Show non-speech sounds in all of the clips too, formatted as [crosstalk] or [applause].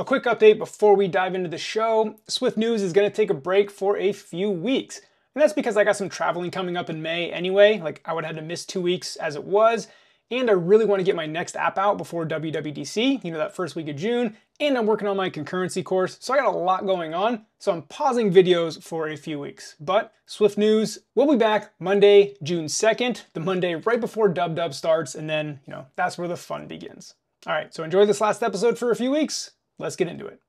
A quick update before we dive into the show. Swift News is going to take a break for a few weeks. And that's because I got some traveling coming up in May anyway. Like I would have had to miss two weeks as it was. And I really want to get my next app out before WWDC, you know, that first week of June. And I'm working on my concurrency course. So I got a lot going on. So I'm pausing videos for a few weeks. But Swift News, we'll be back Monday, June 2nd, the Monday right before Dub Dub starts. And then, you know, that's where the fun begins. All right, so enjoy this last episode for a few weeks. Let's get into it.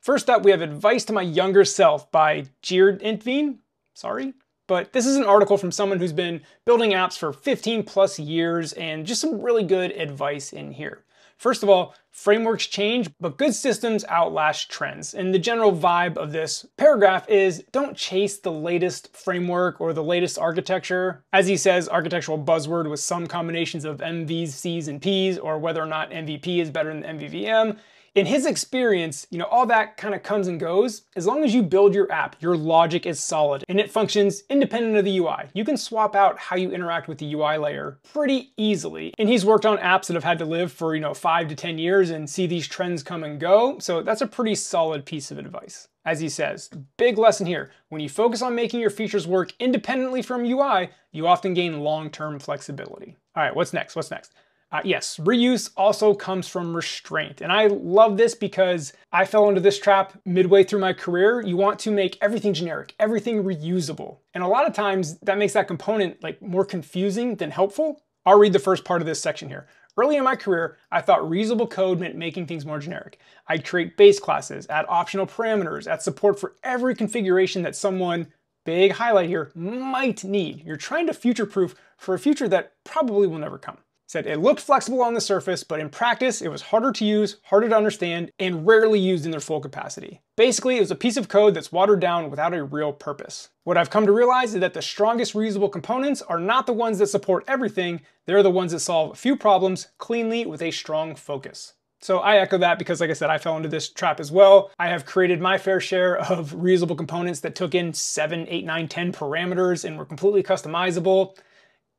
First up, we have Advice to My Younger Self by Geert Intveen. Sorry. But this is an article from someone who's been building apps for 15 plus years and just some really good advice in here. First of all, frameworks change, but good systems outlast trends. And the general vibe of this paragraph is don't chase the latest framework or the latest architecture. As he says, architectural buzzword with some combinations of MVs, Cs, and Ps, or whether or not MVP is better than MVVM in his experience, you know, all that kind of comes and goes. As long as you build your app, your logic is solid and it functions independent of the UI. You can swap out how you interact with the UI layer pretty easily. And he's worked on apps that have had to live for, you know, five to 10 years and see these trends come and go. So that's a pretty solid piece of advice. As he says, big lesson here. When you focus on making your features work independently from UI, you often gain long-term flexibility. All right, what's next? What's next? Uh, yes, reuse also comes from restraint. And I love this because I fell into this trap midway through my career. You want to make everything generic, everything reusable. And a lot of times that makes that component like more confusing than helpful. I'll read the first part of this section here. Early in my career, I thought reusable code meant making things more generic. I'd create base classes, add optional parameters, add support for every configuration that someone, big highlight here, might need. You're trying to future-proof for a future that probably will never come said it looked flexible on the surface, but in practice, it was harder to use, harder to understand, and rarely used in their full capacity. Basically, it was a piece of code that's watered down without a real purpose. What I've come to realize is that the strongest reusable components are not the ones that support everything, they're the ones that solve a few problems cleanly with a strong focus. So I echo that because like I said, I fell into this trap as well. I have created my fair share of reusable components that took in 7, 8, 9, 10 parameters and were completely customizable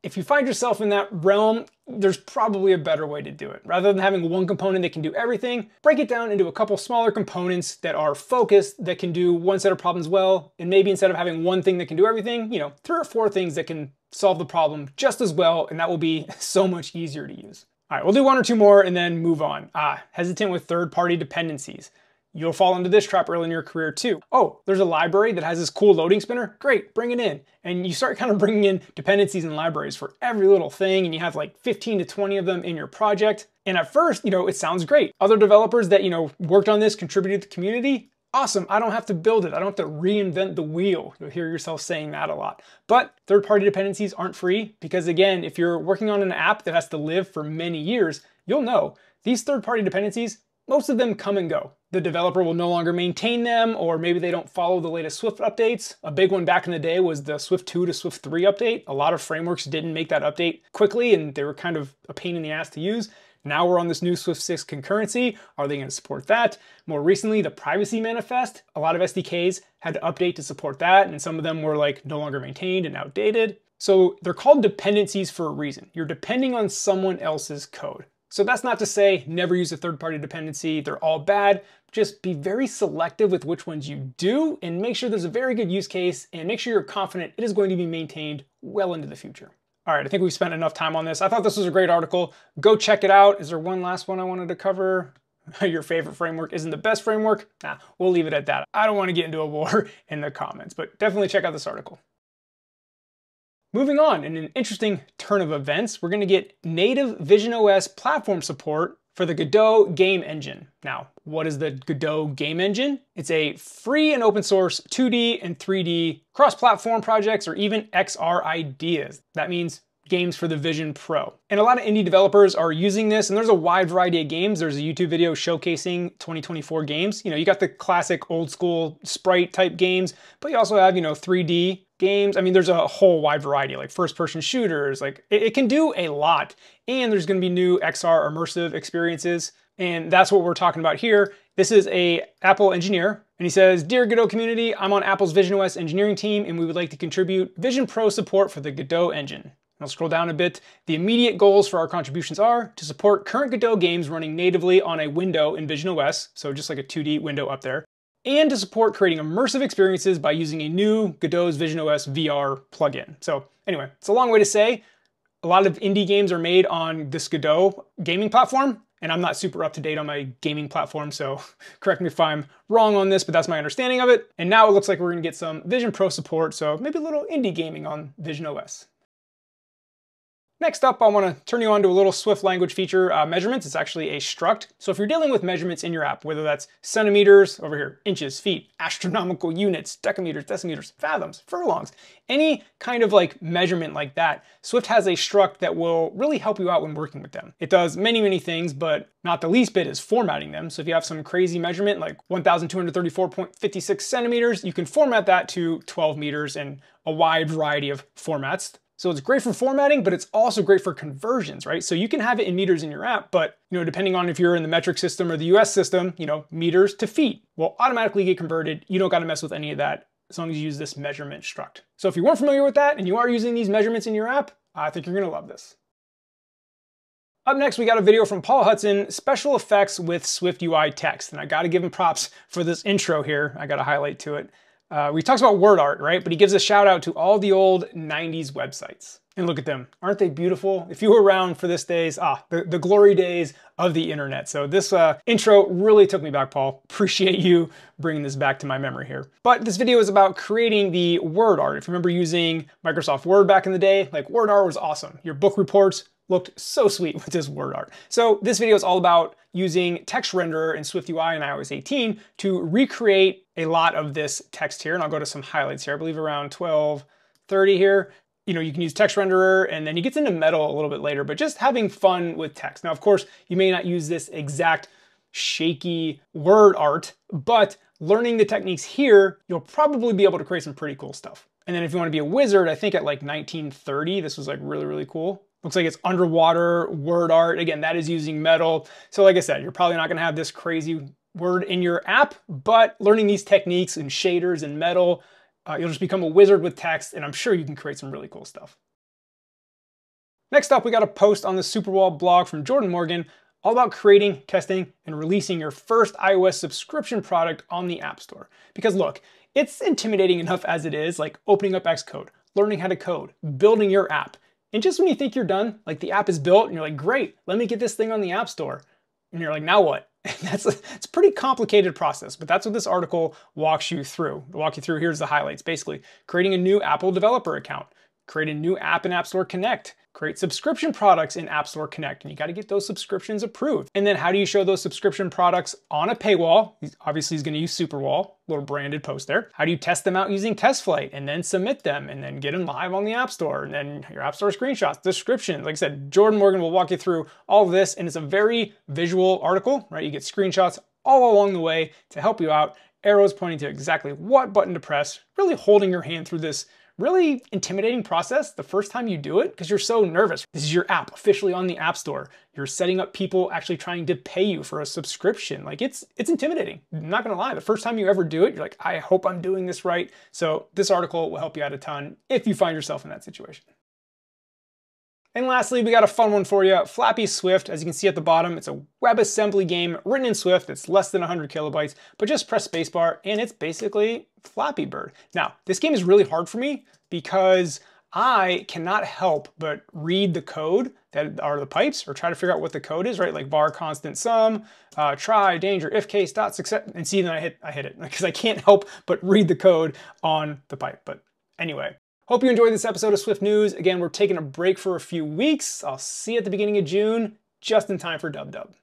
if you find yourself in that realm, there's probably a better way to do it. Rather than having one component that can do everything, break it down into a couple smaller components that are focused, that can do one set of problems well, and maybe instead of having one thing that can do everything, you know, three or four things that can solve the problem just as well, and that will be [laughs] so much easier to use. All right, we'll do one or two more and then move on. Ah, hesitant with third-party dependencies. You'll fall into this trap early in your career too. Oh, there's a library that has this cool loading spinner? Great, bring it in. And you start kind of bringing in dependencies and libraries for every little thing, and you have like 15 to 20 of them in your project. And at first, you know, it sounds great. Other developers that, you know, worked on this, contributed to the community, awesome, I don't have to build it. I don't have to reinvent the wheel. You'll hear yourself saying that a lot. But third-party dependencies aren't free because again, if you're working on an app that has to live for many years, you'll know these third-party dependencies, most of them come and go the developer will no longer maintain them, or maybe they don't follow the latest Swift updates. A big one back in the day was the Swift 2 to Swift 3 update. A lot of frameworks didn't make that update quickly, and they were kind of a pain in the ass to use. Now we're on this new Swift 6 concurrency. Are they going to support that? More recently, the privacy manifest, a lot of SDKs had to update to support that, and some of them were like no longer maintained and outdated. So they're called dependencies for a reason. You're depending on someone else's code. So that's not to say never use a third-party dependency, they're all bad. Just be very selective with which ones you do and make sure there's a very good use case and make sure you're confident it is going to be maintained well into the future. All right, I think we've spent enough time on this. I thought this was a great article. Go check it out. Is there one last one I wanted to cover? [laughs] Your favorite framework isn't the best framework? Nah, we'll leave it at that. I don't want to get into a [laughs] war in the comments, but definitely check out this article. Moving on, in an interesting turn of events, we're going to get native Vision OS platform support for the Godot game engine. Now, what is the Godot game engine? It's a free and open source 2D and 3D cross-platform projects or even XR ideas. That means games for the Vision Pro. And a lot of indie developers are using this, and there's a wide variety of games. There's a YouTube video showcasing 2024 games. You know, you got the classic old school sprite type games, but you also have, you know, 3D games. I mean, there's a whole wide variety, like first person shooters, like it, it can do a lot. And there's gonna be new XR immersive experiences. And that's what we're talking about here. This is a Apple engineer, and he says, Dear Godot community, I'm on Apple's Vision OS engineering team, and we would like to contribute Vision Pro support for the Godot engine. I'll scroll down a bit. The immediate goals for our contributions are to support current Godot games running natively on a window in Vision OS, so just like a 2D window up there, and to support creating immersive experiences by using a new Godot's Vision OS VR plugin. So anyway, it's a long way to say a lot of indie games are made on this Godot gaming platform, and I'm not super up to date on my gaming platform, so [laughs] correct me if I'm wrong on this, but that's my understanding of it. And now it looks like we're gonna get some Vision Pro support, so maybe a little indie gaming on Vision OS. Next up, I want to turn you on to a little Swift language feature, uh, measurements. It's actually a struct. So if you're dealing with measurements in your app, whether that's centimeters, over here, inches, feet, [laughs] astronomical units, decameters, decimeters, fathoms, furlongs, any kind of like measurement like that, Swift has a struct that will really help you out when working with them. It does many, many things, but not the least bit is formatting them. So if you have some crazy measurement like 1,234.56 centimeters, you can format that to 12 meters in a wide variety of formats. So it's great for formatting, but it's also great for conversions, right? So you can have it in meters in your app, but you know, depending on if you're in the metric system or the US system, you know, meters to feet will automatically get converted. You don't got to mess with any of that as long as you use this measurement struct. So if you weren't familiar with that and you are using these measurements in your app, I think you're gonna love this. Up next, we got a video from Paul Hudson, special effects with Swift UI text. And I gotta give him props for this intro here. I gotta highlight to it. Uh, we talked about word art, right? But he gives a shout out to all the old 90s websites. And look at them. Aren't they beautiful? If you were around for this days, ah, the, the glory days of the internet. So this uh, intro really took me back, Paul. Appreciate you bringing this back to my memory here. But this video is about creating the word art. If you remember using Microsoft Word back in the day, like word art was awesome. Your book reports looked so sweet [laughs] with this word art. So this video is all about using text renderer in SwiftUI and iOS 18 to recreate a lot of this text here. And I'll go to some highlights here, I believe around 1230 here. You know, you can use text renderer and then he gets into metal a little bit later, but just having fun with text. Now, of course, you may not use this exact shaky word art, but learning the techniques here, you'll probably be able to create some pretty cool stuff. And then if you want to be a wizard, I think at like 1930, this was like really, really cool. Looks like it's underwater word art. Again, that is using metal. So like I said, you're probably not gonna have this crazy word in your app, but learning these techniques and shaders and metal, uh, you'll just become a wizard with text, and I'm sure you can create some really cool stuff. Next up, we got a post on the Superwall blog from Jordan Morgan all about creating, testing, and releasing your first iOS subscription product on the App Store. Because look, it's intimidating enough as it is, like opening up Xcode, learning how to code, building your app. And just when you think you're done, like the app is built and you're like, great, let me get this thing on the App Store. And you're like, now what? [laughs] that's a, it's a pretty complicated process, but that's what this article walks you through. I'll walk you through, here's the highlights. Basically, creating a new Apple developer account, create a new app in App Store Connect, create subscription products in App Store Connect, and you got to get those subscriptions approved. And then how do you show those subscription products on a paywall? Obviously, he's going to use Superwall, little branded post there. How do you test them out using TestFlight and then submit them and then get them live on the App Store and then your App Store screenshots, description. Like I said, Jordan Morgan will walk you through all of this, and it's a very visual article, right? You get screenshots all along the way to help you out arrows pointing to exactly what button to press, really holding your hand through this really intimidating process the first time you do it because you're so nervous. This is your app officially on the App Store. You're setting up people actually trying to pay you for a subscription. Like it's it's intimidating. I'm not gonna lie. The first time you ever do it, you're like, I hope I'm doing this right. So this article will help you out a ton if you find yourself in that situation. And lastly, we got a fun one for you, Flappy Swift. As you can see at the bottom, it's a WebAssembly game written in Swift. It's less than 100 kilobytes, but just press spacebar and it's basically Flappy Bird. Now, this game is really hard for me because I cannot help but read the code that are the pipes or try to figure out what the code is, right? Like var constant sum, uh, try, danger, if case, dot, success, and see then I hit, I hit it [laughs] because I can't help but read the code on the pipe. But anyway, Hope you enjoyed this episode of Swift News. Again, we're taking a break for a few weeks. I'll see you at the beginning of June, just in time for Dub Dub.